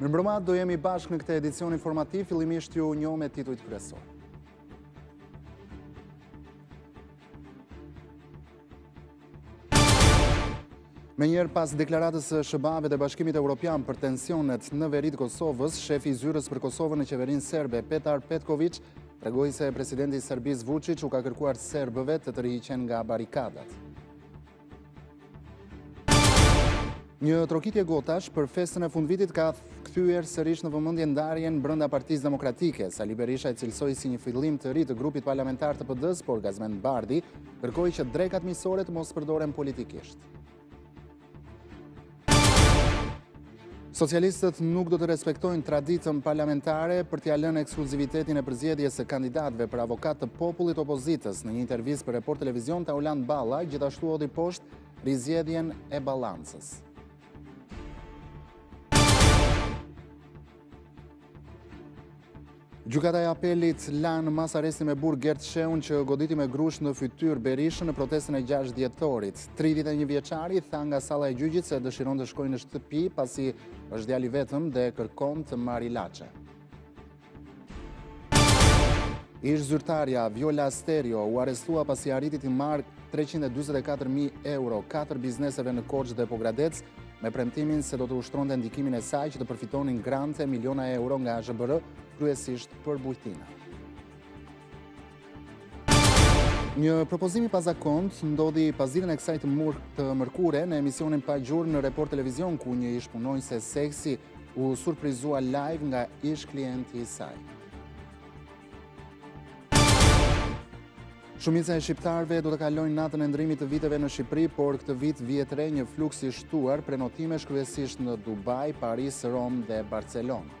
Mirëmbrëma, do jemi bashkë në këtë edicion informativ, fillimisht ju njoh me titujt kryesorë. Menjëherë pas deklaratës së SHBA-ve dhe Bashkimit Europian për tensionet në veri të Kosovës, shefi i zyrës për Kosovën në qeverinë serbe, Petar Petkoviç, tregoi se presidenti i Serbisë Vuçiç u ka kërkuar serbëve të tërhiqen nga barrikadat. Një trokitje gotash për festën e fundvitit ka kthyer sërish në vëmendje ndarjen brenda Partisë Demokratike. Sali Berisha e cilësoi si një fillim të ri të grupit parlamentar të PD-së, por Gazment Bardhi kërkoi që drekat miqësore të mos përdoren politikisht. Socialistët nuk do të respektojnë traditën parlamentare për t'ia lënë ekskluzivitetin e përzgjedhjes së kandidatëve për avokat të popullit opozitës. Në një intervistë për Report Televizion, Taulant Balla gjithashtu hodhi poshtë rizgjedhjen e Ballancës. Gjykata e Apelit la në masë arresti me burg Gert Shehun që goditi me grusht në fytyrë Berishën në protestën e 6 dhjetorit. 31 vjeçari tha nga salla e gjyqit se dëshiron të shkojë në shtëpi pasi është djalë i vetëm dhe kërkon të marrë ilaçe. Ish zyrtarja Viola Sterio u arrestua pasi arriti t'i marrë 324.000 euro, 4 bizneseve në Korçë dhe Pogradec, me premtimin se do të ushtronte ndikimin e saj që të përfitonin grante miliona euro nga AZHBR, kryesisht për bujtina. Një propozim i pazakontë ndodhi pasditen e kësaj të murë të mërkure në emisionin Pa Gjurmë në Report Televizion ku një ish punonjëse seksi u surprizua live nga ish klienti i saj. Shumica e shqiptarëve do të kalojnë natën e ndërrimit të viteve në Shqipëri, por këtë vit vihet re një fluks i shtuar prenotimesh kryesisht në Dubai, Paris, Romë dhe Barcelonë.